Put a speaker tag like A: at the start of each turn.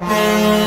A: Música